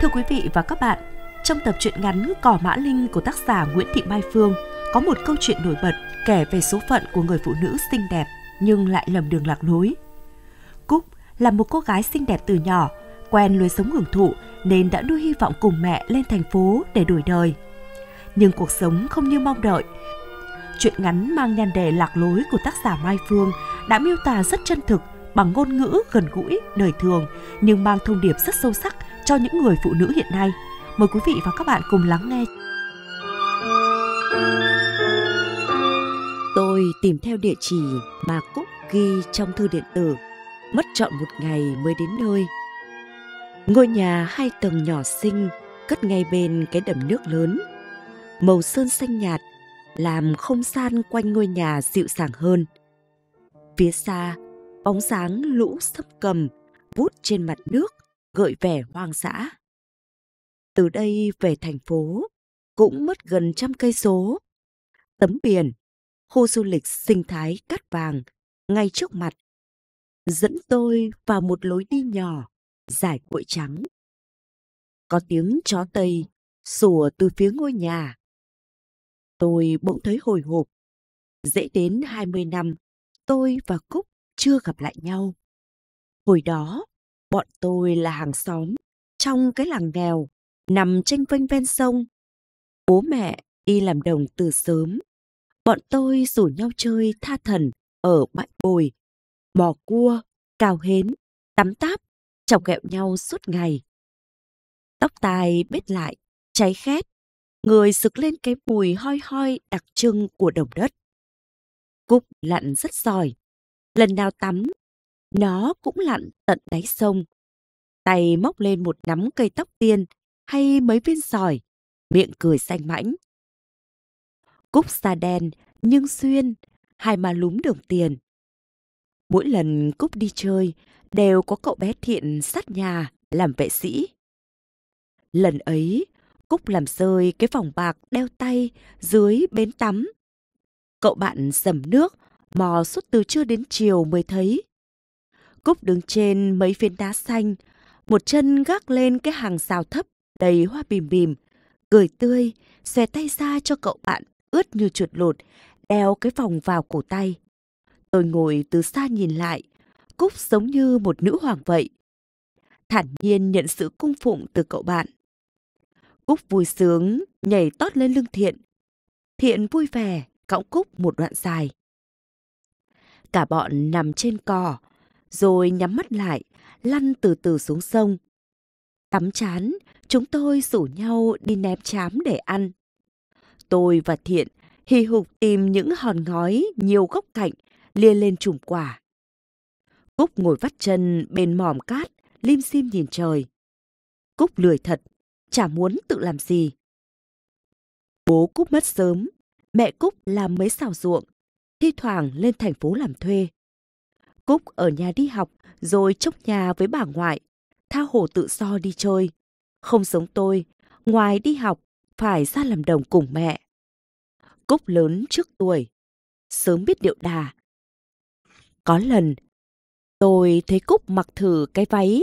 Thưa quý vị và các bạn, trong tập truyện ngắn Cỏ Mã Linh của tác giả Nguyễn Thị Mai Phương có một câu chuyện nổi bật kể về số phận của người phụ nữ xinh đẹp nhưng lại lầm đường lạc lối. Cúc là một cô gái xinh đẹp từ nhỏ, quen lối sống hưởng thụ nên đã nuôi hy vọng cùng mẹ lên thành phố để đổi đời. Nhưng cuộc sống không như mong đợi. Chuyện ngắn mang nhan đề lạc lối của tác giả Mai Phương đã miêu tả rất chân thực bằng ngôn ngữ gần gũi, đời thường nhưng mang thông điệp rất sâu sắc cho những người phụ nữ hiện nay. Mời quý vị và các bạn cùng lắng nghe. Tôi tìm theo địa chỉ mà Cúc ghi trong thư điện tử, mất trọn một ngày mới đến nơi. Ngôi nhà hai tầng nhỏ xinh cất ngay bên cái đầm nước lớn. Màu sơn xanh nhạt làm không gian quanh ngôi nhà dịu dàng hơn. Phía xa, bóng dáng lũ sấp cầm vút trên mặt nước gợi vẻ hoang dã. Từ đây về thành phố cũng mất gần trăm cây số. Tấm biển, khu du lịch sinh thái cát vàng ngay trước mặt dẫn tôi vào một lối đi nhỏ dài cuội trắng. Có tiếng chó Tây sủa từ phía ngôi nhà. Tôi bỗng thấy hồi hộp. Dễ đến 20 năm, tôi và Cúc chưa gặp lại nhau. Hồi đó, bọn tôi là hàng xóm trong cái làng nghèo nằm tranh vênh ven sông. Bố mẹ đi làm đồng từ sớm. Bọn tôi rủ nhau chơi tha thần ở bãi bồi, mò cua, cào hến, tắm táp, chọc ghẹo nhau suốt ngày. Tóc tai bết lại, cháy khét, người sực lên cái mùi hoi hoi đặc trưng của đồng đất. Cúc lặn rất giỏi, lần nào tắm, nó cũng lặn tận đáy sông. Tay móc lên một nắm cây tóc tiên hay mấy viên sỏi, miệng cười xanh mãnh. Cúc da đen nhưng xuyên, hai má lúm đồng tiền. Mỗi lần Cúc đi chơi, đều có cậu bé thiện sát nhà làm vệ sĩ. Lần ấy, Cúc làm rơi cái vòng bạc đeo tay dưới bến tắm. Cậu bạn dầm nước, mò suốt từ trưa đến chiều mới thấy. Cúc đứng trên mấy phiến đá xanh, một chân gác lên cái hàng rào thấp đầy hoa bìm bìm, cười tươi, xòe tay ra cho cậu bạn ướt như chuột lột, đeo cái vòng vào cổ tay. Tôi ngồi từ xa nhìn lại, Cúc giống như một nữ hoàng vậy. Thản nhiên nhận sự cung phụng từ cậu bạn. Cúc vui sướng, nhảy tót lên lưng Thiện. Thiện vui vẻ, cõng Cúc một đoạn dài. Cả bọn nằm trên cỏ, rồi nhắm mắt lại, lăn từ từ xuống sông. Tắm chán, chúng tôi rủ nhau đi ném chám để ăn. Tôi và Thiện hì hục tìm những hòn ngói nhiều góc cạnh, lia lên chùm quả. Cúc ngồi vắt chân bên mỏm cát, lim sim nhìn trời. Cúc lười thật, chả muốn tự làm gì. Bố Cúc mất sớm, mẹ Cúc làm mấy xào ruộng, thi thoảng lên thành phố làm thuê. Cúc ở nhà đi học rồi chốc nhà với bà ngoại, tha hồ tự do đi chơi. Không giống tôi, ngoài đi học, phải ra làm đồng cùng mẹ. Cúc lớn trước tuổi, sớm biết điệu đà. Có lần, tôi thấy Cúc mặc thử cái váy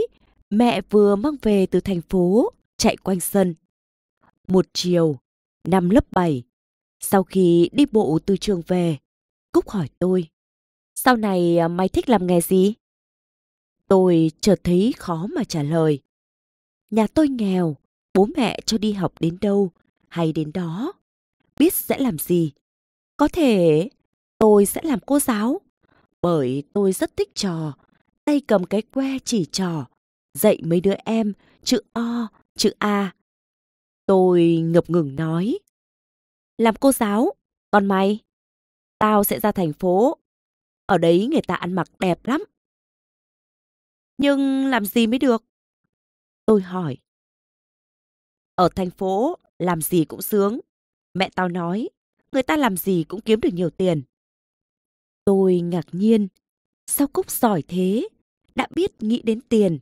mẹ vừa mang về từ thành phố, chạy quanh sân. Một chiều, năm lớp 7, sau khi đi bộ từ trường về, Cúc hỏi tôi, sau này à, mày thích làm nghề gì? Tôi chợt thấy khó mà trả lời. Nhà tôi nghèo, bố mẹ cho đi học đến đâu hay đến đó. Biết sẽ làm gì. Có thể tôi sẽ làm cô giáo. Bởi tôi rất thích trò. Tay cầm cái que chỉ trò. Dạy mấy đứa em chữ O, chữ A. Tôi ngập ngừng nói. Làm cô giáo, còn mày? Tao sẽ ra thành phố. Ở đấy người ta ăn mặc đẹp lắm. Nhưng làm gì mới được? Tôi hỏi. Ở thành phố, làm gì cũng sướng. Mẹ tao nói, người ta làm gì cũng kiếm được nhiều tiền. Tôi ngạc nhiên, sao Cúc giỏi thế, đã biết nghĩ đến tiền.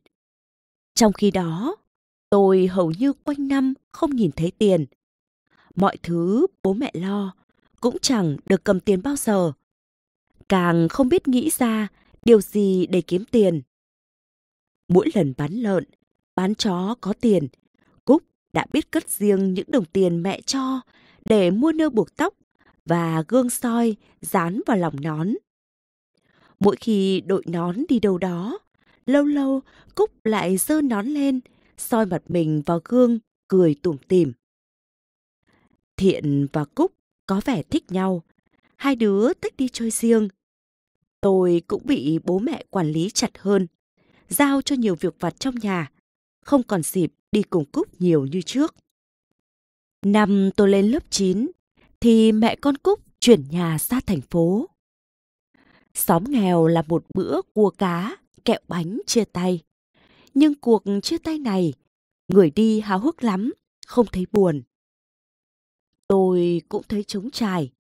Trong khi đó, tôi hầu như quanh năm không nhìn thấy tiền. Mọi thứ bố mẹ lo, cũng chẳng được cầm tiền bao giờ. Càng không biết nghĩ ra điều gì để kiếm tiền. Mỗi lần bán lợn, bán chó có tiền, Cúc đã biết cất riêng những đồng tiền mẹ cho để mua nơ buộc tóc và gương soi dán vào lòng nón. Mỗi khi đội nón đi đâu đó, lâu lâu Cúc lại dơ nón lên, soi mặt mình vào gương, cười tủm tỉm. Thiện và Cúc có vẻ thích nhau, hai đứa tách đi chơi riêng. Tôi cũng bị bố mẹ quản lý chặt hơn, giao cho nhiều việc vặt trong nhà, không còn dịp đi cùng Cúc nhiều như trước. Năm tôi lên lớp 9 thì mẹ con Cúc chuyển nhà ra thành phố. Xóm nghèo là một bữa cua cá, kẹo bánh chia tay. Nhưng cuộc chia tay này, người đi háo hức lắm, không thấy buồn. Tôi cũng thấy trống trải,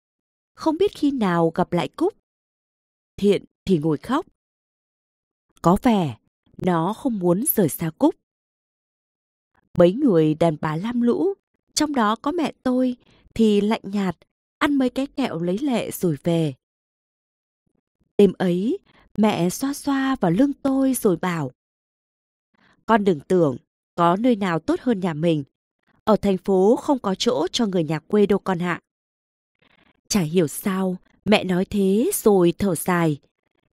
không biết khi nào gặp lại Cúc. Thiện thì ngồi khóc. Có vẻ nó không muốn rời xa Cúc. Mấy người đàn bà lam lũ, trong đó có mẹ tôi thì lạnh nhạt, ăn mấy cái kẹo lấy lệ rồi về. Đêm ấy, mẹ xoa xoa vào lưng tôi rồi bảo Con đừng tưởng có nơi nào tốt hơn nhà mình. Ở thành phố không có chỗ cho người nhà quê đâu con hạ Chả hiểu sao, mẹ nói thế rồi thở dài.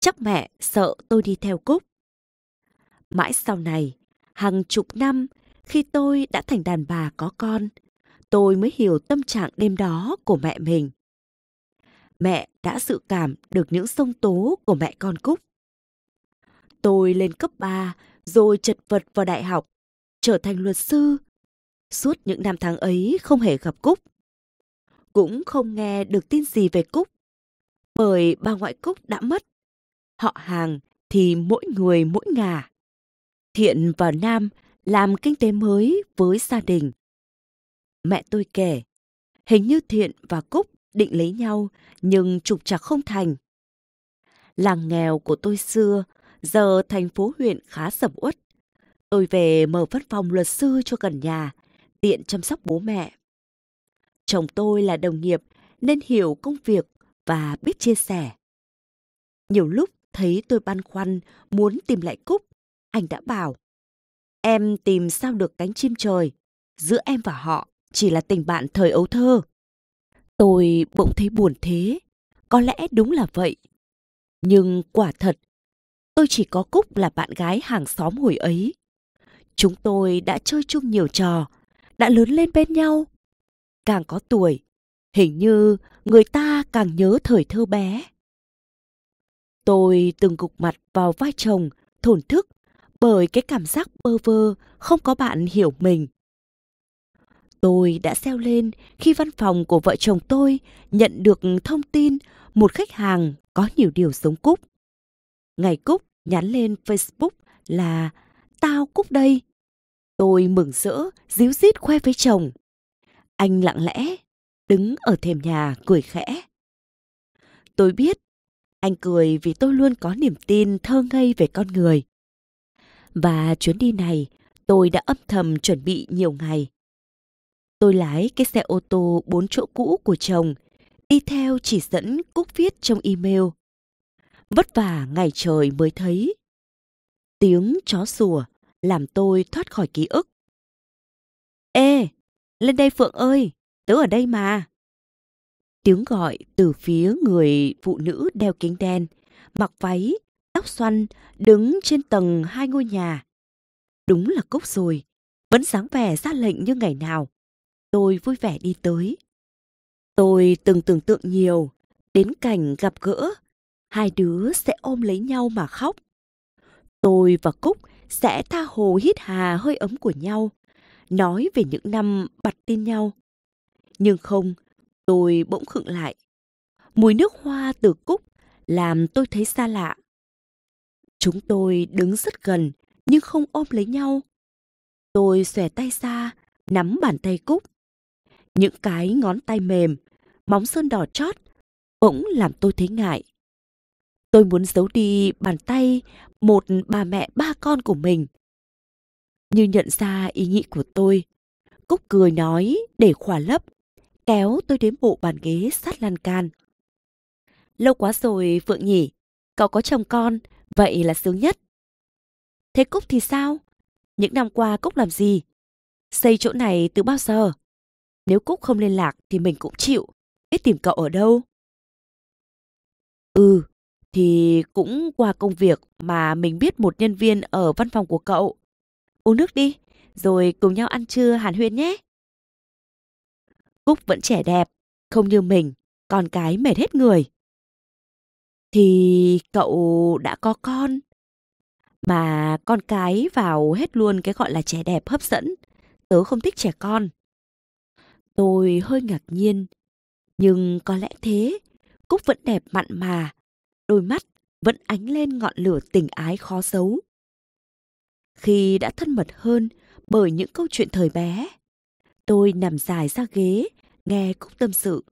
Chắc mẹ sợ tôi đi theo Cúc. Mãi sau này, hàng chục năm khi tôi đã thành đàn bà có con, tôi mới hiểu tâm trạng đêm đó của mẹ mình. Mẹ đã dự cảm được những sông tố của mẹ con Cúc. Tôi lên cấp 3 rồi chật vật vào đại học, trở thành luật sư. Suốt những năm tháng ấy không hề gặp Cúc. Cũng không nghe được tin gì về Cúc. Bởi bà ngoại Cúc đã mất. Họ hàng thì mỗi người mỗi ngà. Thiện và Nam làm kinh tế mới với gia đình. Mẹ tôi kể, hình như Thiện và Cúc định lấy nhau nhưng trục trặc không thành. Làng nghèo của tôi xưa, giờ thành phố huyện khá sầm uất. Tôi về mở văn phòng luật sư cho gần nhà, tiện chăm sóc bố mẹ. Chồng tôi là đồng nghiệp nên hiểu công việc và biết chia sẻ. Nhiều lúc thấy tôi băn khoăn muốn tìm lại Cúc, anh đã bảo Em tìm sao được cánh chim trời, giữa em và họ chỉ là tình bạn thời ấu thơ. Tôi bỗng thấy buồn thế, có lẽ đúng là vậy. Nhưng quả thật, tôi chỉ có Cúc là bạn gái hàng xóm hồi ấy. Chúng tôi đã chơi chung nhiều trò, đã lớn lên bên nhau. Càng có tuổi, hình như người ta càng nhớ thời thơ bé. Tôi từng gục mặt vào vai chồng, thổn thức bởi cái cảm giác bơ vơ không có bạn hiểu mình. Tôi đã xeo lên khi văn phòng của vợ chồng tôi nhận được thông tin một khách hàng có nhiều điều giống Cúc. Ngày Cúc nhắn lên Facebook là Tao Cúc đây. Tôi mừng rỡ, díu dít khoe với chồng. Anh lặng lẽ, đứng ở thềm nhà cười khẽ. Tôi biết, anh cười vì tôi luôn có niềm tin thơ ngây về con người. Và chuyến đi này, tôi đã âm thầm chuẩn bị nhiều ngày. Tôi lái cái xe ô tô bốn chỗ cũ của chồng, đi theo chỉ dẫn Cúc viết trong email. Vất vả ngày trời mới thấy. Tiếng chó sủa làm tôi thoát khỏi ký ức. Ê, lên đây Phượng ơi, tớ ở đây mà. Tiếng gọi từ phía người phụ nữ đeo kính đen, mặc váy, tóc xoăn, đứng trên tầng hai ngôi nhà. Đúng là Cúc rồi, vẫn sáng vẻ ra lệnh như ngày nào. Tôi vui vẻ đi tới. Tôi từng tưởng tượng nhiều, đến cảnh gặp gỡ, hai đứa sẽ ôm lấy nhau mà khóc. Tôi và Cúc sẽ tha hồ hít hà hơi ấm của nhau, nói về những năm bặt tin nhau. Nhưng không, tôi bỗng khựng lại. Mùi nước hoa từ Cúc làm tôi thấy xa lạ. Chúng tôi đứng rất gần nhưng không ôm lấy nhau. Tôi xòe tay ra, nắm bàn tay Cúc. Những cái ngón tay mềm, móng sơn đỏ chót, bỗng làm tôi thấy ngại. Tôi muốn giấu đi bàn tay một bà mẹ ba con của mình. Như nhận ra ý nghĩ của tôi, Cúc cười nói để khỏa lấp, kéo tôi đến bộ bàn ghế sát lan can. Lâu quá rồi Phượng nhỉ, cậu có chồng con, vậy là sướng nhất. Thế Cúc thì sao? Những năm qua Cúc làm gì? Xây chỗ này từ bao giờ? Nếu Cúc không liên lạc thì mình cũng chịu. Biết tìm cậu ở đâu? Ừ, thì cũng qua công việc mà mình biết một nhân viên ở văn phòng của cậu. Uống nước đi, rồi cùng nhau ăn trưa hàn huyên nhé. Cúc vẫn trẻ đẹp, không như mình, con cái mệt hết người. Thì cậu đã có con. Mà con cái vào hết luôn cái gọi là trẻ đẹp hấp dẫn. Tớ không thích trẻ con. Tôi hơi ngạc nhiên. Nhưng có lẽ thế, Cúc vẫn đẹp mặn mà. Đôi mắt vẫn ánh lên ngọn lửa tình ái khó xấu. Khi đã thân mật hơn bởi những câu chuyện thời bé, tôi nằm dài ra ghế, nghe Cúc tâm sự.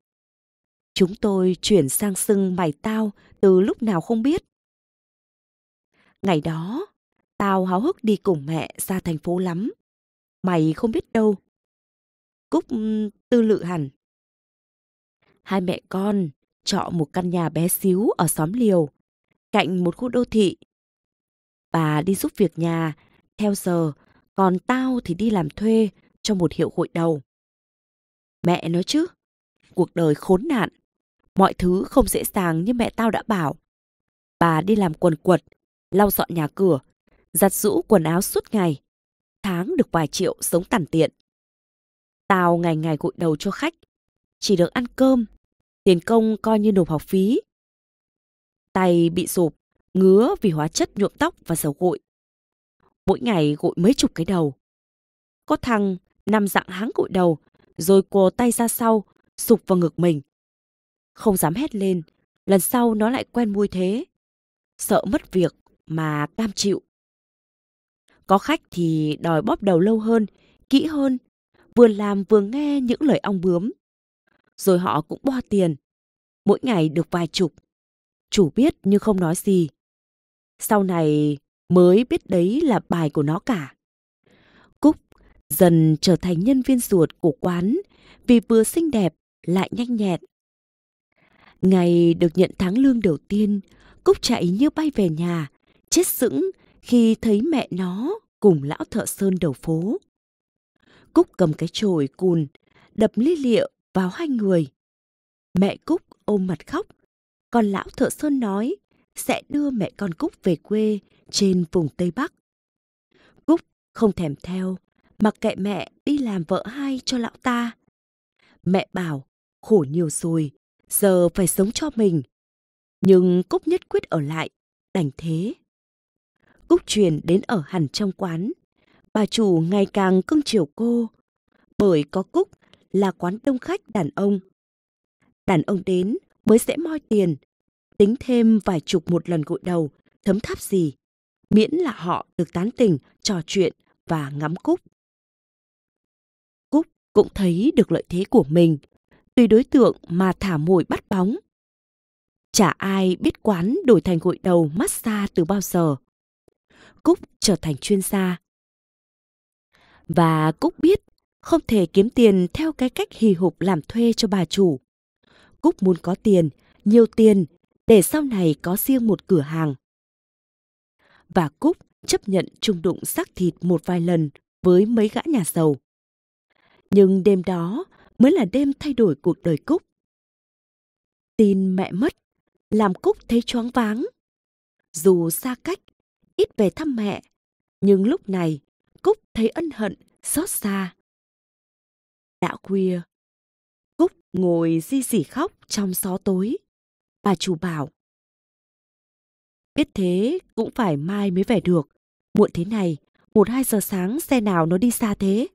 Chúng tôi chuyển sang sưng mày tao từ lúc nào không biết. Ngày đó, tao háo hức đi cùng mẹ ra thành phố lắm. Mày không biết đâu. Cúc tư lự hẳn. Hai mẹ con trọ một căn nhà bé xíu ở xóm liều, cạnh một khu đô thị. Bà đi giúp việc nhà, theo giờ, còn tao thì đi làm thuê cho một hiệu hội đầu. Mẹ nói chứ, cuộc đời khốn nạn, mọi thứ không dễ dàng như mẹ tao đã bảo. Bà đi làm quần quật, lau dọn nhà cửa, giặt rũ quần áo suốt ngày. Tháng được vài triệu sống tàn tiện. Tao ngày ngày gội đầu cho khách, chỉ được ăn cơm, tiền công coi như nộp học phí. Tay bị sụp, ngứa vì hóa chất nhuộm tóc và dầu gội. Mỗi ngày gội mấy chục cái đầu. Có thằng nằm dạng háng gội đầu, rồi quờ tay ra sau, sụp vào ngực mình. Không dám hét lên, lần sau nó lại quen mùi thế. Sợ mất việc mà cam chịu. Có khách thì đòi bóp đầu lâu hơn, kỹ hơn, vừa làm vừa nghe những lời ong bướm. Rồi họ cũng bo tiền, mỗi ngày được vài chục. Chủ biết nhưng không nói gì. Sau này mới biết đấy là bài của nó cả. Cúc dần trở thành nhân viên ruột của quán vì vừa xinh đẹp lại nhanh nhẹn. Ngày được nhận tháng lương đầu tiên, Cúc chạy như bay về nhà, chết sững khi thấy mẹ nó cùng lão thợ sơn đầu phố. Cúc cầm cái chổi cùn, đập ly liệu vào hai người. Mẹ Cúc ôm mặt khóc, còn lão thợ sơn nói sẽ đưa mẹ con Cúc về quê trên vùng Tây Bắc. Cúc không thèm theo, mặc kệ mẹ đi làm vợ hai cho lão ta. Mẹ bảo, khổ nhiều rồi, giờ phải sống cho mình. Nhưng Cúc nhất quyết ở lại, đành thế. Cúc truyền đến ở hẳn trong quán. Bà chủ ngày càng cưng chiều cô, bởi có Cúc là quán đông khách đàn ông. Đàn ông đến mới sẽ moi tiền, tính thêm vài chục một lần gội đầu, thấm tháp gì, miễn là họ được tán tỉnh, trò chuyện và ngắm Cúc. Cúc cũng thấy được lợi thế của mình, tùy đối tượng mà thả mồi bắt bóng. Chả ai biết quán đổi thành gội đầu massage từ bao giờ. Cúc trở thành chuyên gia. Và Cúc biết không thể kiếm tiền theo cái cách hì hục làm thuê cho bà chủ. Cúc muốn có tiền, nhiều tiền, để sau này có riêng một cửa hàng. Và Cúc chấp nhận chung đụng xác thịt một vài lần với mấy gã nhà giàu. Nhưng đêm đó mới là đêm thay đổi cuộc đời Cúc. Tin mẹ mất, làm Cúc thấy choáng váng. Dù xa cách, ít về thăm mẹ, nhưng lúc này Cúc thấy ân hận, xót xa. Đã khuya, Cúc ngồi di dỉ khóc trong gió tối. Bà chủ bảo. Biết thế cũng phải mai mới về được. Muộn thế này, một hai giờ sáng xe nào nó đi xa thế?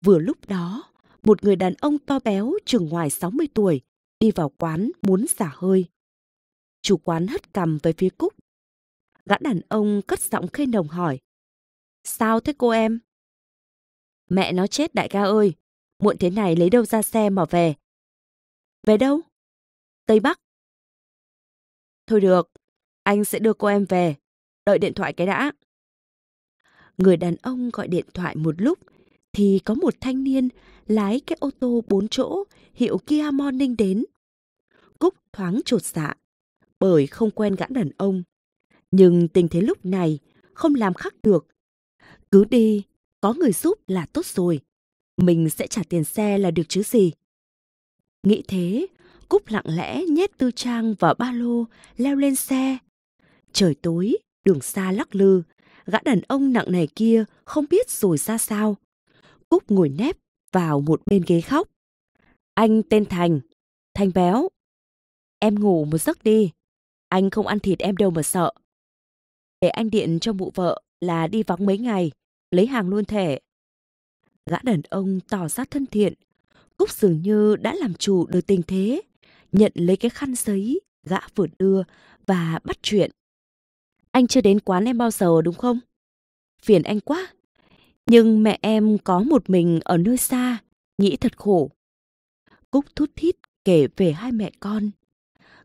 Vừa lúc đó, một người đàn ông to béo chừng ngoài 60 tuổi đi vào quán muốn xả hơi. Chủ quán hất cằm về phía Cúc. Gã đàn ông cất giọng khê nồng hỏi. Sao thế cô em? Mẹ nó chết đại ca ơi, muộn thế này lấy đâu ra xe mà về? Về đâu? Tây Bắc. Thôi được, anh sẽ đưa cô em về. Đợi điện thoại cái đã. Người đàn ông gọi điện thoại một lúc thì có một thanh niên lái cái ô tô bốn chỗ hiệu Kia Morning đến. Cúc thoáng trột dạ, bởi không quen gã đàn ông. Nhưng tình thế lúc này không làm khác được. Cứ đi, có người giúp là tốt rồi. Mình sẽ trả tiền xe là được chứ gì. Nghĩ thế, Cúc lặng lẽ nhét tư trang vào ba lô, leo lên xe. Trời tối, đường xa lắc lư, gã đàn ông nặng nề kia không biết rồi ra sao. Cúc ngồi nép vào một bên ghế khóc. Anh tên Thành, Thành béo. Em ngủ một giấc đi, anh không ăn thịt em đâu mà sợ. Để anh điện cho mụ vợ là đi vắng mấy ngày, lấy hàng luôn thể. Gã đàn ông tỏ ra thân thiện, Cúc dường như đã làm chủ được tình thế, nhận lấy cái khăn giấy gã vừa đưa và bắt chuyện. Anh chưa đến quán em bao giờ đúng không? Phiền anh quá. Nhưng mẹ em có một mình ở nơi xa, nghĩ thật khổ. Cúc thút thít kể về hai mẹ con.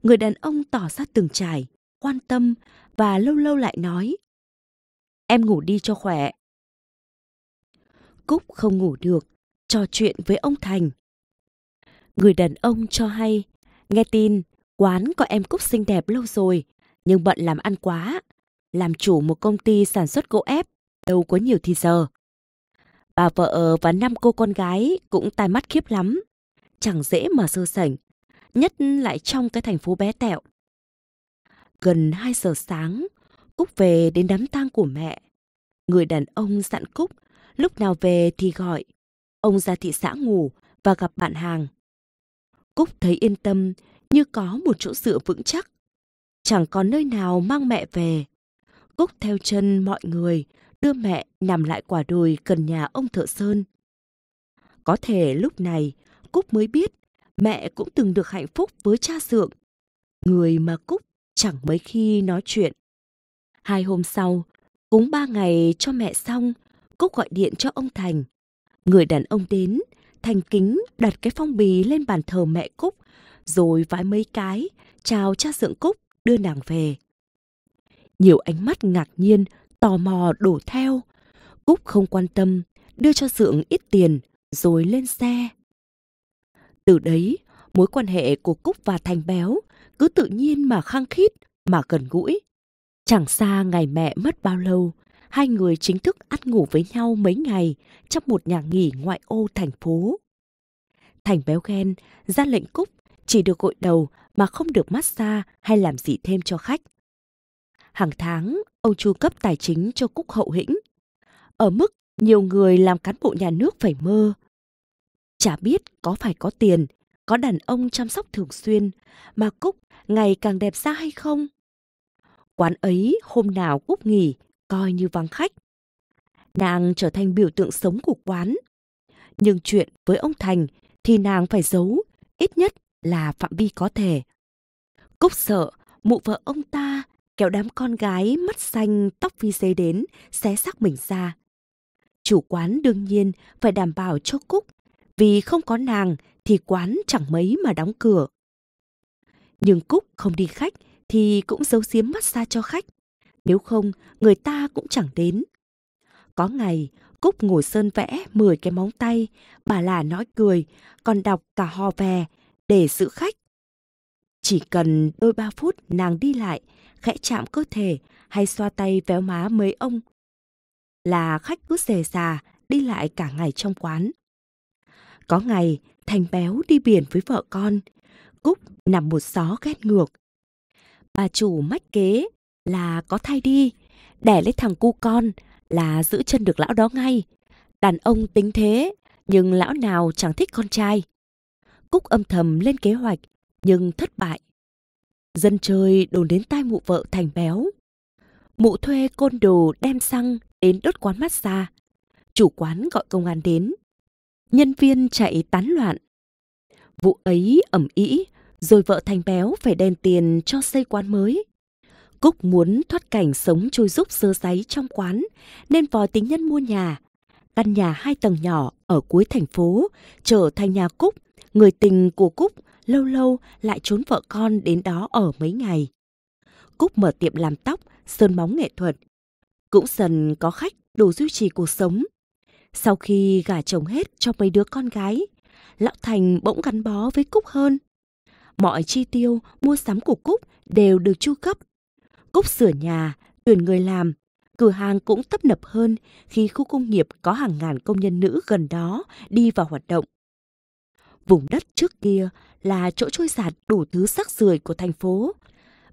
Người đàn ông tỏ ra từng trải, quan tâm và lâu lâu lại nói. Em ngủ đi cho khỏe. Cúc không ngủ được, trò chuyện với ông Thành. Người đàn ông cho hay, nghe tin quán có em Cúc xinh đẹp lâu rồi, nhưng bận làm ăn quá. Làm chủ một công ty sản xuất gỗ ép, đâu có nhiều thì giờ. Bà vợ và năm cô con gái cũng tai mắt khiếp lắm. Chẳng dễ mà sơ sảnh, nhất lại trong cái thành phố bé tẹo. Gần 2 giờ sáng, Cúc về đến đám tang của mẹ. Người đàn ông dặn Cúc, lúc nào về thì gọi. Ông ra thị xã ngủ và gặp bạn hàng. Cúc thấy yên tâm như có một chỗ dựa vững chắc. Chẳng còn nơi nào mang mẹ về. Cúc theo chân mọi người đưa mẹ nằm lại quả đồi gần nhà ông thợ sơn. Có thể lúc này Cúc mới biết mẹ cũng từng được hạnh phúc với cha dượng. Người mà Cúc chẳng mấy khi nói chuyện. Hai hôm sau, cúng ba ngày cho mẹ xong, Cúc gọi điện cho ông Thành. Người đàn ông đến, thành kính đặt cái phong bì lên bàn thờ mẹ Cúc, rồi vái mấy cái, chào cha dượng Cúc, đưa nàng về. Nhiều ánh mắt ngạc nhiên, tò mò đổ theo. Cúc không quan tâm, đưa cho dượng ít tiền, rồi lên xe. Từ đấy, mối quan hệ của Cúc và Thành Béo cứ tự nhiên mà khăng khít, mà gần gũi. Chẳng xa ngày mẹ mất bao lâu, hai người chính thức ăn ngủ với nhau mấy ngày trong một nhà nghỉ ngoại ô thành phố. Thành béo ghen ra lệnh Cúc chỉ được gội đầu mà không được massage hay làm gì thêm cho khách. Hàng tháng, ông chu cấp tài chính cho Cúc hậu hĩnh. Ở mức nhiều người làm cán bộ nhà nước phải mơ. Chả biết có phải có tiền, có đàn ông chăm sóc thường xuyên, mà Cúc ngày càng đẹp ra hay không? Quán ấy hôm nào Cúc nghỉ, coi như vắng khách. Nàng trở thành biểu tượng sống của quán. Nhưng chuyện với ông Thành thì nàng phải giấu, ít nhất là phạm vi có thể. Cúc sợ mụ vợ ông ta kéo đám con gái mắt xanh tóc vi dây đến xé xác mình ra. Chủ quán đương nhiên phải đảm bảo cho Cúc vì không có nàng thì quán chẳng mấy mà đóng cửa. Nhưng Cúc không đi khách thì cũng giấu giếm mắt xa cho khách. Nếu không, người ta cũng chẳng đến. Có ngày, Cúc ngồi sơn vẽ 10 cái móng tay, bà là nói cười, còn đọc cả hò về để giữ khách. Chỉ cần đôi ba phút nàng đi lại, khẽ chạm cơ thể hay xoa tay véo má mấy ông. Là khách cứ xề xà, đi lại cả ngày trong quán. Có ngày, Thành béo đi biển với vợ con. Cúc nằm một gió ghét ngược. Bà chủ mách kế là có thai đi, đẻ lấy thằng cu con là giữ chân được lão đó ngay. Đàn ông tính thế, nhưng lão nào chẳng thích con trai. Cúc âm thầm lên kế hoạch, nhưng thất bại. Dân chơi đồn đến tai mụ vợ thành béo. Mụ thuê côn đồ đem xăng đến đốt quán massage. Chủ quán gọi công an đến. Nhân viên chạy tán loạn. Vụ ấy ẩm ý, rồi vợ thành béo phải đền tiền cho xây quán mới. Cúc muốn thoát cảnh sống chui rúc sơ sáy trong quán, nên vòi tính nhân mua nhà. Căn nhà hai tầng nhỏ ở cuối thành phố trở thành nhà Cúc, người tình của Cúc lâu lâu lại trốn vợ con đến đó ở mấy ngày. Cúc mở tiệm làm tóc, sơn móng nghệ thuật. Cũng dần có khách đủ duy trì cuộc sống. Sau khi gả chồng hết cho mấy đứa con gái, Lão Thành bỗng gắn bó với Cúc hơn. Mọi chi tiêu, mua sắm của Cúc đều được chu cấp. Cúc sửa nhà, tuyển người làm, Cửa hàng cũng tấp nập hơn khi khu công nghiệp có hàng ngàn công nhân nữ gần đó đi vào hoạt động. Vùng đất trước kia là chỗ trôi giạt đủ thứ sắc rưởi của thành phố.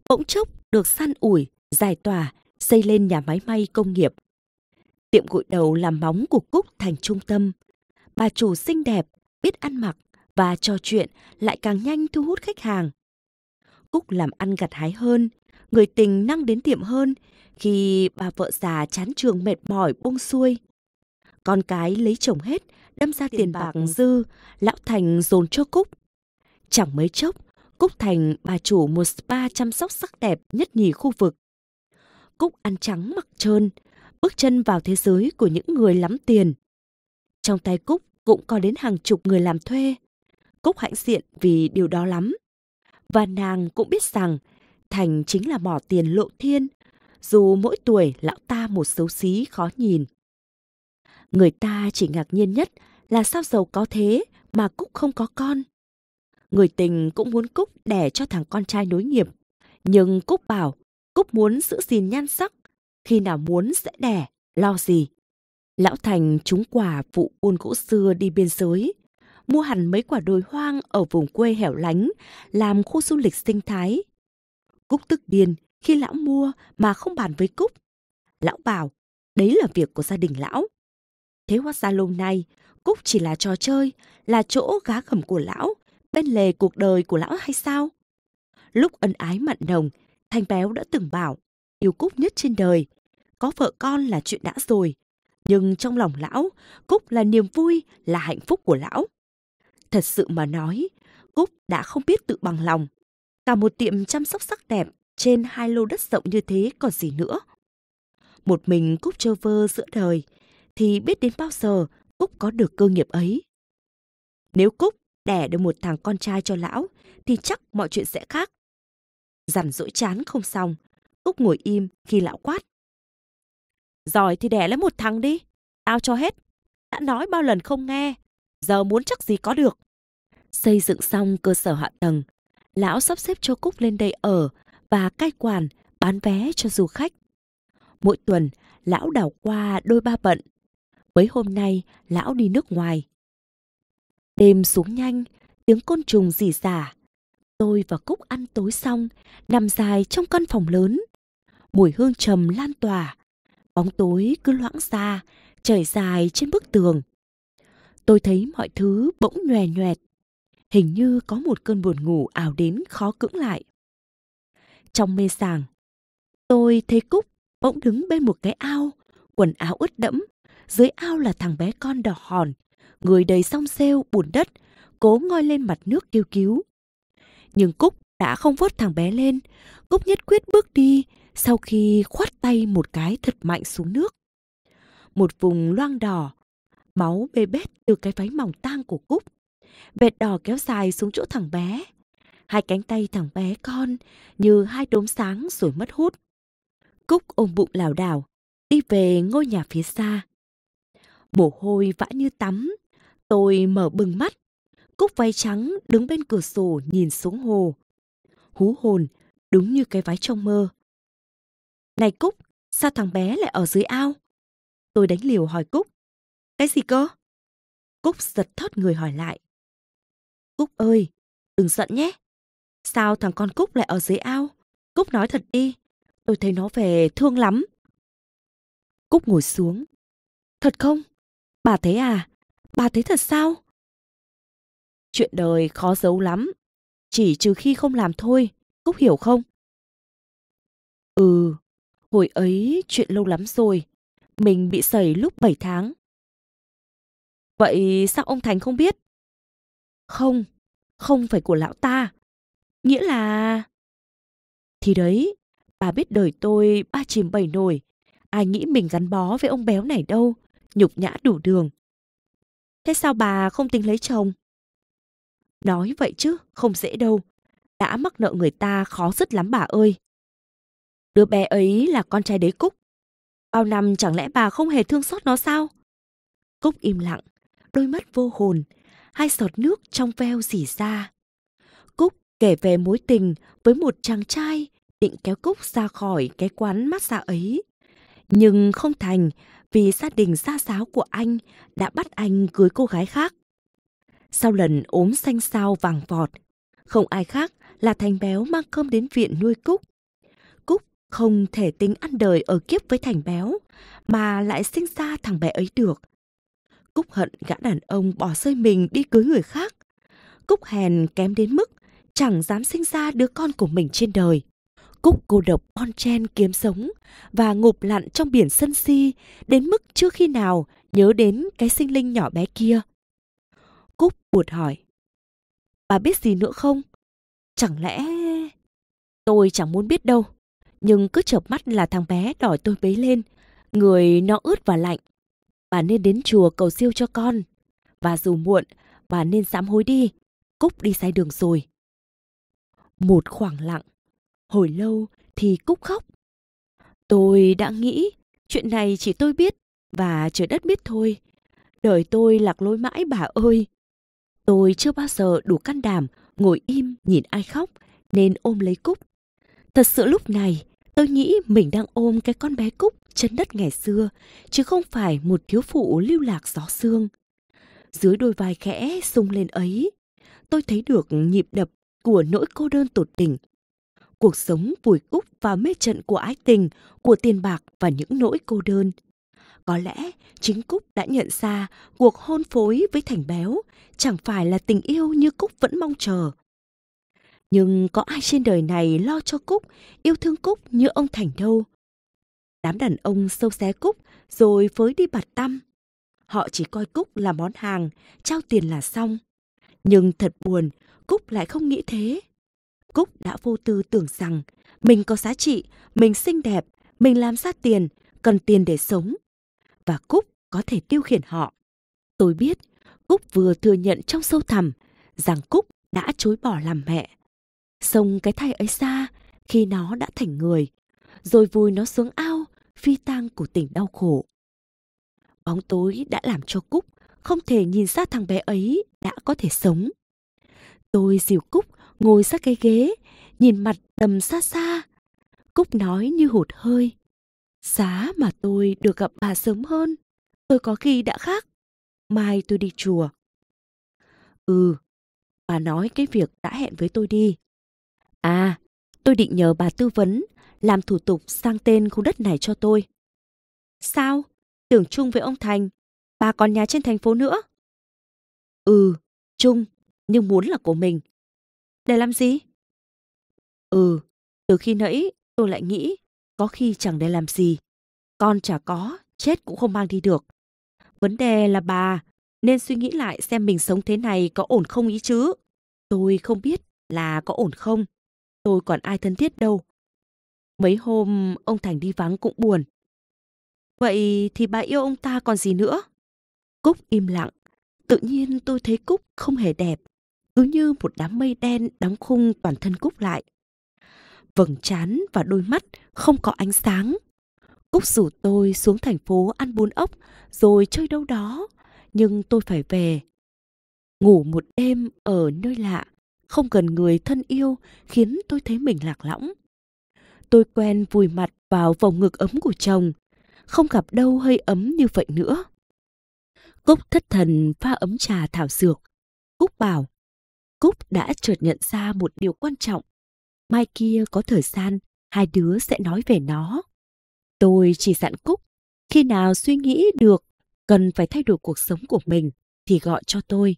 Bỗng chốc được săn ủi, giải tỏa, xây lên nhà máy may công nghiệp. Tiệm gội đầu làm móng của Cúc thành trung tâm. Bà chủ xinh đẹp, biết ăn mặc và trò chuyện lại càng nhanh thu hút khách hàng. Cúc làm ăn gặt hái hơn, người tình năng đến tiệm hơn khi bà vợ già chán trường mệt mỏi buông xuôi. Con cái lấy chồng hết, đâm ra tiền, bạc dư, lão Thành dồn cho Cúc. Chẳng mấy chốc, Cúc thành bà chủ một spa chăm sóc sắc đẹp nhất nhì khu vực. Cúc ăn trắng mặc trơn, bước chân vào thế giới của những người lắm tiền. Trong tay Cúc cũng có đến hàng chục người làm thuê. Cúc hãnh diện vì điều đó lắm. Và nàng cũng biết rằng Thành chính là mỏ tiền lộ thiên, dù mỗi tuổi lão ta một xấu xí khó nhìn. Người ta chỉ ngạc nhiên nhất là sao giàu có thế mà Cúc không có con. Người tình cũng muốn Cúc đẻ cho thằng con trai nối nghiệp. Nhưng Cúc bảo Cúc muốn giữ gìn nhan sắc, khi nào muốn sẽ đẻ, lo gì. Lão Thành trúng quả vụ buôn gỗ xưa đi biên giới, mua hẳn mấy quả đồi hoang ở vùng quê hẻo lánh, làm khu du lịch sinh thái. Cúc tức điên khi lão mua mà không bàn với Cúc. Lão bảo, đấy là việc của gia đình lão. Thế hóa ra lâu nay, Cúc chỉ là trò chơi, là chỗ gá gầm của lão, bên lề cuộc đời của lão hay sao? Lúc ân ái mặn nồng, Thanh Béo đã từng bảo, yêu Cúc nhất trên đời. Có vợ con là chuyện đã rồi, nhưng trong lòng lão, Cúc là niềm vui, là hạnh phúc của lão. Thật sự mà nói, Cúc đã không biết tự bằng lòng. Cả một tiệm chăm sóc sắc đẹp trên hai lô đất rộng như thế còn gì nữa. Một mình Cúc trơ vơ giữa đời, thì biết đến bao giờ Cúc có được cơ nghiệp ấy. Nếu Cúc đẻ được một thằng con trai cho lão, thì chắc mọi chuyện sẽ khác. Dằn dỗi chán không xong, Cúc ngồi im khi lão quát. Giỏi thì đẻ lấy một thằng đi, tao cho hết. Đã nói bao lần không nghe, giờ muốn chắc gì có được. Xây dựng xong cơ sở hạ tầng, lão sắp xếp cho Cúc lên đây ở và cai quản, bán vé cho du khách. Mỗi tuần, lão đảo qua đôi ba bận. Mấy hôm nay, lão đi nước ngoài. Đêm xuống nhanh, tiếng côn trùng rỉ rả. Tôi và Cúc ăn tối xong, nằm dài trong căn phòng lớn. Mùi hương trầm lan tỏa. Bóng tối cứ loãng xa, chảy dài trên bức tường. Tôi thấy mọi thứ bỗng nhòe nhoẹt. Hình như có một cơn buồn ngủ ảo đến khó cưỡng lại. Trong mê sàng, tôi thấy Cúc bỗng đứng bên một cái ao, quần áo ướt đẫm. Dưới ao là thằng bé con đỏ hòn, người đầy song xêu bùn đất, cố ngoi lên mặt nước kêu cứu. Nhưng Cúc đã không vớt thằng bé lên, Cúc nhất quyết bước đi sau khi khoát tay một cái thật mạnh xuống nước. Một vùng loang đỏ, máu bê bết từ cái váy mỏng tang của Cúc. Vệt đỏ kéo dài xuống chỗ thằng bé. Hai cánh tay thằng bé con như hai đốm sáng rồi mất hút. Cúc ôm bụng lảo đảo, đi về ngôi nhà phía xa. Mồ hôi vã như tắm, tôi mở bừng mắt. Cúc váy trắng đứng bên cửa sổ nhìn xuống hồ. Hú hồn, đúng như cái váy trong mơ. Này Cúc, sao thằng bé lại ở dưới ao? Tôi đánh liều hỏi Cúc. Cái gì cơ? Cúc giật thót người hỏi lại. Cúc ơi, đừng giận nhé. Sao thằng con Cúc lại ở dưới ao? Cúc nói thật đi. Tôi thấy nó về thương lắm. Cúc ngồi xuống. Thật không? Bà thấy à? Bà thấy thật sao? Chuyện đời khó giấu lắm. Chỉ trừ khi không làm thôi. Cúc hiểu không? Ừ, hồi ấy chuyện lâu lắm rồi. Mình bị sẩy lúc 7 tháng. Vậy sao ông Thành không biết? Không, không phải của lão ta. Nghĩa là... Thì đấy, bà biết đời tôi ba chìm bảy nổi. Ai nghĩ mình gắn bó với ông béo này đâu, nhục nhã đủ đường. Thế sao bà không tính lấy chồng? Nói vậy chứ, không dễ đâu. Đã mắc nợ người ta khó dứt lắm bà ơi. Đứa bé ấy là con trai đế Cúc. Bao năm chẳng lẽ bà không hề thương xót nó sao? Cúc im lặng, đôi mắt vô hồn, hai giọt nước trong veo rỉ ra. Cúc kể về mối tình với một chàng trai định kéo Cúc ra khỏi cái quán massage ấy. Nhưng không thành vì gia đình xa xáo của anh đã bắt anh cưới cô gái khác. Sau lần ốm xanh sao vàng vọt, không ai khác là Thành Béo mang cơm đến viện nuôi Cúc. Cúc không thể tính ăn đời ở kiếp với Thành Béo, mà lại sinh ra thằng bé ấy được. Cúc hận gã đàn ông bỏ rơi mình đi cưới người khác. Cúc hèn kém đến mức chẳng dám sinh ra đứa con của mình trên đời. Cúc cô độc bon chen kiếm sống và ngụp lặn trong biển sân si đến mức chưa khi nào nhớ đến cái sinh linh nhỏ bé kia. Cúc buột hỏi. Bà biết gì nữa không? Chẳng lẽ... Tôi chẳng muốn biết đâu. Nhưng cứ chợp mắt là thằng bé đòi tôi bế lên. Người nó ướt và lạnh. Bà nên đến chùa cầu siêu cho con. Và dù muộn, bà nên sám hối đi. Cúc đi sai đường rồi. Một khoảng lặng. Hồi lâu thì Cúc khóc. Tôi đã nghĩ chuyện này chỉ tôi biết và trời đất biết thôi. Đời tôi lạc lối mãi bà ơi. Tôi chưa bao giờ đủ can đảm ngồi im nhìn ai khóc nên ôm lấy Cúc. Thật sự lúc này tôi nghĩ mình đang ôm cái con bé Cúc chân đất ngày xưa chứ không phải một thiếu phụ lưu lạc gió xương. Dưới đôi vai khẽ sung lên ấy, tôi thấy được nhịp đập của nỗi cô đơn tột đỉnh. Cuộc sống vùi úp và mê trận của ái tình, của tiền bạc và những nỗi cô đơn. Có lẽ chính Cúc đã nhận ra cuộc hôn phối với Thành Béo chẳng phải là tình yêu như Cúc vẫn mong chờ. Nhưng có ai trên đời này lo cho Cúc, yêu thương Cúc như ông Thành đâu. Đám đàn ông sâu xé Cúc rồi phới đi bạt tăm. Họ chỉ coi Cúc là món hàng, trao tiền là xong. Nhưng thật buồn, Cúc lại không nghĩ thế. Cúc đã vô tư tưởng rằng mình có giá trị, mình xinh đẹp, mình làm ra tiền, cần tiền để sống. Và Cúc có thể tiêu khiển họ. Tôi biết, Cúc vừa thừa nhận trong sâu thẳm rằng Cúc đã chối bỏ làm mẹ. Xong cái thai ấy xa khi nó đã thành người, rồi vùi nó xuống ao phi tang của tình đau khổ. Bóng tối đã làm cho Cúc không thể nhìn ra thằng bé ấy đã có thể sống. Tôi dìu Cúc ngồi sát cái ghế, nhìn mặt đầm xa xa. Cúc nói như hụt hơi. Giá mà tôi được gặp bà sớm hơn, tôi có khi đã khác. Mai tôi đi chùa. Ừ, bà nói cái việc đã hẹn với tôi đi. À, tôi định nhờ bà tư vấn làm thủ tục sang tên khu đất này cho tôi. Sao? Tưởng chung với ông Thành, bà còn nhà trên thành phố nữa? Ừ, chung, nhưng muốn là của mình. Để làm gì? Ừ, từ khi nãy tôi lại nghĩ có khi chẳng để làm gì. Con chả có, chết cũng không mang đi được. Vấn đề là bà nên suy nghĩ lại xem mình sống thế này có ổn không ý chứ. Tôi không biết là có ổn không. Tôi còn ai thân thiết đâu. Mấy hôm ông Thành đi vắng cũng buồn. Vậy thì bà yêu ông ta còn gì nữa? Cúc im lặng. Tự nhiên tôi thấy Cúc không hề đẹp. Cứ như một đám mây đen đóng khung toàn thân Cúc lại. Vầng trán và đôi mắt không có ánh sáng. Cúc rủ tôi xuống thành phố ăn bún ốc rồi chơi đâu đó. Nhưng tôi phải về. Ngủ một đêm ở nơi lạ, không cần người thân yêu khiến tôi thấy mình lạc lõng. Tôi quen vùi mặt vào vòng ngực ấm của chồng, không gặp đâu hơi ấm như vậy nữa. Cúc thất thần pha ấm trà thảo dược. Cúc bảo, Cúc đã chợt nhận ra một điều quan trọng. Mai kia có thời gian, hai đứa sẽ nói về nó. Tôi chỉ dặn Cúc, khi nào suy nghĩ được cần phải thay đổi cuộc sống của mình thì gọi cho tôi.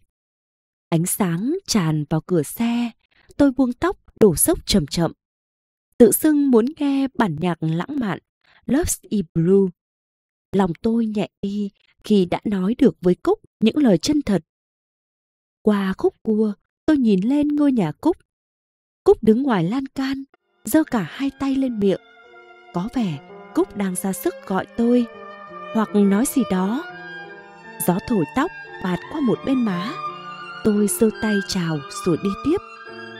Ánh sáng tràn vào cửa xe, tôi buông tóc đổ sốc chậm chậm. Tự xưng muốn nghe bản nhạc lãng mạn Love's E Blue. Lòng tôi nhẹ đi khi đã nói được với Cúc những lời chân thật. Qua khúc cua, tôi nhìn lên ngôi nhà Cúc. Cúc đứng ngoài lan can, giơ cả hai tay lên miệng. Có vẻ Cúc đang ra sức gọi tôi, hoặc nói gì đó. Gió thổi tóc bạt qua một bên má. Tôi giơ tay chào rồi đi tiếp,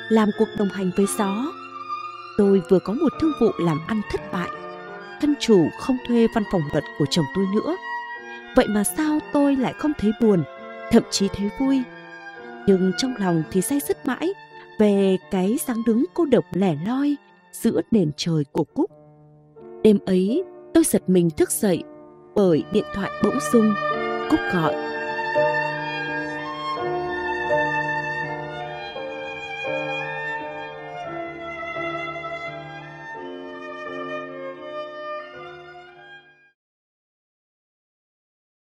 làm cuộc đồng hành với gió. Tôi vừa có một thương vụ làm ăn thất bại. Thân chủ không thuê văn phòng luật của chồng tôi nữa. Vậy mà sao tôi lại không thấy buồn, thậm chí thấy vui nhưng trong lòng thì say dứt mãi về cái dáng đứng cô độc lẻ loi giữa nền trời của Cúc. Đêm ấy, tôi Tôi giật mình thức dậy bởi điện thoại bỗng rung. Cúc gọi